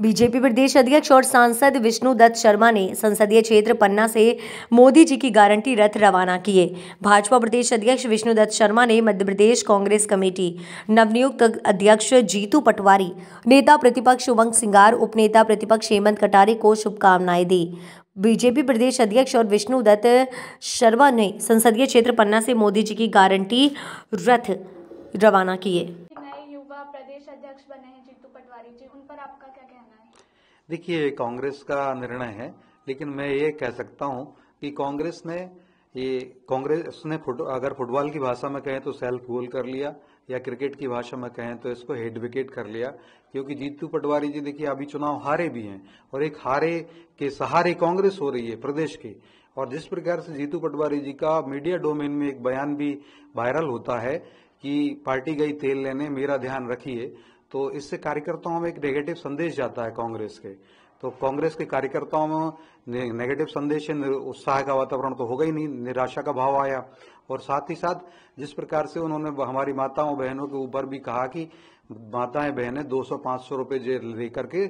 BJP प्रदेश अध्यक्ष और सांसद विष्णु दत्त शर्मा ने संसदीय क्षेत्र पन्ना से मोदी जी की गारंटी रथ रवाना किए। भाजपा प्रदेश अध्यक्ष विष्णु दत्त शर्मा ने मध्य प्रदेश कांग्रेस कमेटी नवनियुक्त अध्यक्ष जीतू पटवारी, नेता प्रतिपक्ष उमंग सिंगार, उपनेता प्रतिपक्ष हेमंत कटारे को शुभकामनाएँ दी। बीजेपी प्रदेश अध्यक्ष और विष्णु दत्त शर्मा ने संसदीय क्षेत्र पन्ना से मोदी जी की गारंटी रथ रवाना किए नए युवा प्रदेश अध्यक्ष बने हैं जीतू पटवारी जी उन पर आपका क्या कहना है? देखिए कांग्रेस का निर्णय है लेकिन मैं ये कह सकता हूँ कि कांग्रेस ने ये कांग्रेस ने फुट, अगर फुटबॉल की भाषा में कहें तो सेल्फ गोल कर लिया या क्रिकेट की भाषा में कहें तो इसको हेड विकेट कर लिया क्योंकि जीतू पटवारी जी देखिए अभी चुनाव हारे भी हैं और एक हारे के सहारे कांग्रेस हो रही है प्रदेश की। और जिस प्रकार से जीतू पटवारी जी का मीडिया डोमेन में एक बयान भी वायरल होता है कि पार्टी गई तेल लेने मेरा ध्यान रखिए तो इससे कार्यकर्ताओं में एक नेगेटिव संदेश जाता है कांग्रेस के। तो कांग्रेस के कार्यकर्ताओं में नेगेटिव संदेश उत्साह का वातावरण तो होगा ही नहीं, निराशा का भाव आया। और साथ ही साथ जिस प्रकार से उन्होंने हमारी माताओं बहनों के ऊपर भी कहा कि माताएँ, बहनें 200-500 रुपए लेकर के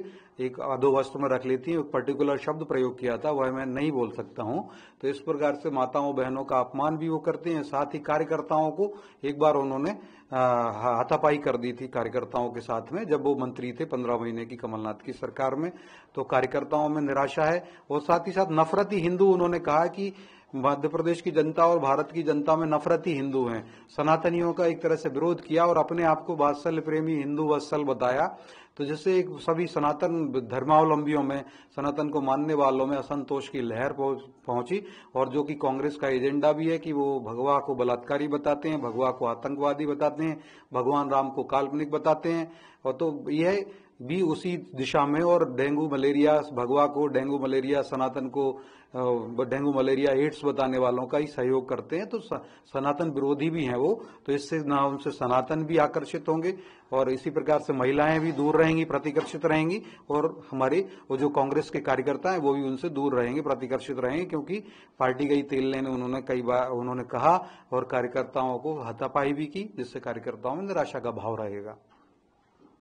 एक अधो वस्त्र में रख लेती हैं, एक पर्टिकुलर शब्द प्रयोग किया था, वह मैं नहीं बोल सकता हूँ। तो इस प्रकार से माताओं बहनों का अपमान भी वो करते हैं, साथ ही कार्यकर्ताओं को एक बार उन्होंने हाथापाई कर दी थी कार्यकर्ताओं के साथ में, जब वो मंत्री थे पंद्रह महीने की कमलनाथ की सरकार में तो कार्यकर्ताओं में निराशा है। और साथ ही साथ नफरती हिंदू उन्होंने कहा कि मध्य प्रदेश की जनता और भारत की जनता में नफरती हिंदू हैं। सनातनियों का एक तरह से विरोध किया और अपने आप को वात्सल्य प्रेमी हिंदू वत्सल बताया। तो जैसे एक सभी सनातन धर्मावलंबियों में, सनातन को मानने वालों में असंतोष की लहर पहुँची और जो कि कांग्रेस का एजेंडा भी है कि वो भगवा को बलात्कारी बताते हैं, भगवा को आतंकवादी बताते हैं, भगवान राम को काल्पनिक बताते हैं। और तो यह भी उसी दिशा में और डेंगू मलेरिया, भगवा को, डेंगू मलेरिया, सनातन को डेंगू मलेरिया, एड्स बताने वालों का ही सहयोग करते हैं तो सनातन विरोधी भी हैं वो तो इससे ना उनसे सनातन भी आकर्षित होंगे और इसी प्रकार से महिलाएँ भी दूर रहेंगी, प्रतिकर्षित रहेंगी और हमारे वो जो कांग्रेस के कार्यकर्ता हैं वो भी उनसे दूर रहेंगे, प्रतिकर्षित रहेंगे, क्योंकि पार्टी गई तेल लेने, उन्होंने कई बार, उन्होंने कहा और कार्यकर्ताओं को हतापाई भी की, जिससे कार्यकर्ताओं में निराशा का भाव रहेगा।